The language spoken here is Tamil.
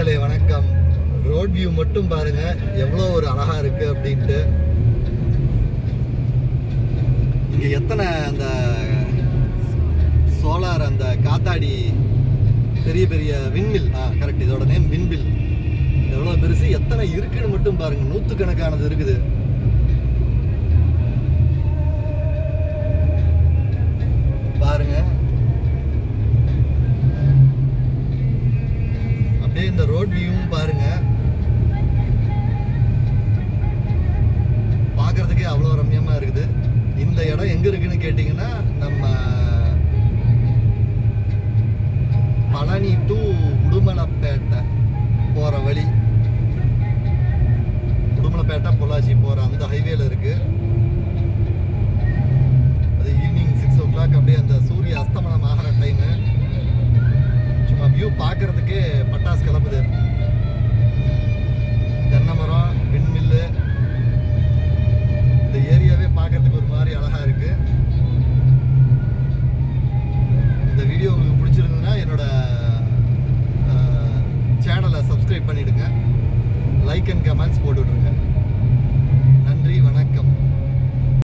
வணக்கம். ரோட் வியூ மட்டும் பாருங்க. எவ்வளோ ஒரு அழகா இருக்கு அப்படின்ட்டு. இங்க எத்தனை அந்த சோலார் அந்த காத்தாடி பெரிய பெரிய விண்மில் ஆ கரெக்ட் இதோட நேம் விண்மில் எவ்வளோ பெருசு? எத்தனை இருக்குன்னு மட்டும் பாருங்க. நூற்றுக்கணக்கானது இருக்குது. இந்த ரோட் வியூவும் பாருங்க. பார்க்கறதுக்கே அவ்வளோ ரம்யமா இருக்குது. இந்த இடம் எங்க இருக்குன்னு கேட்டிங்கன்னா நம்ம பழனி டு உடுமலைப்பேட்டை போற வழி. உடுமலைப்பேட்டை பொள்ளாச்சி போற அந்த ஹைவேல இருக்கு. அது ஈவினிங் சிக்ஸ் ஓ கிளாக் அப்படியே அந்த சூரிய அஸ்தமனம் ஆகிற டைமு சும்மா வியூ பார்க்கறதுக்கே பட்டாசு கிளம்பு வீடியோ உங்களுக்கு பிடிச்சிருந்ததுன்னா என்னோட சேனலை சப்ஸ்கிரைப் பண்ணிவிடுங்க லைக் அண்ட் கமெண்ட்ஸ் போட்டுவிட்ருங்க